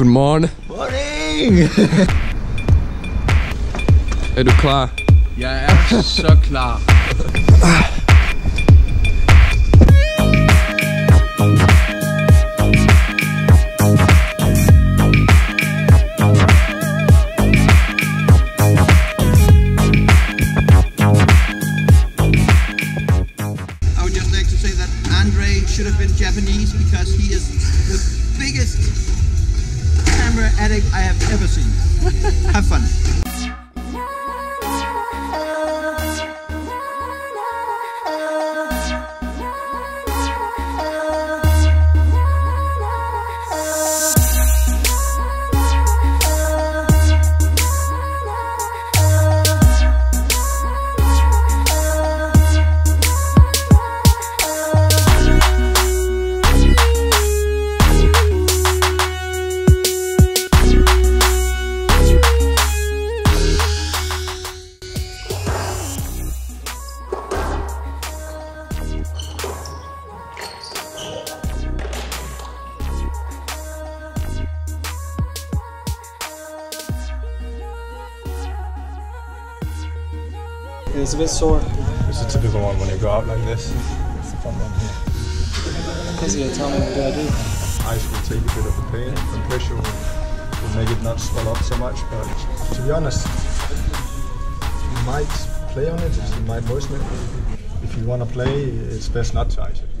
Godmorgen. Morning! Morning! Er du klar? Jeg er så klar. I would just like to say that Andrej should have been Japanese because he is the biggest I have ever seen. have fun. It's a bit sore. It's a typical one when you go out like this. It's a fun one here. Because you tell me what I do? Ice will take a bit of the pain and pressure will, will make it not swell up so much. But to be honest, you might play on it, you might moisten it. If you want to play, it's best not to ice it.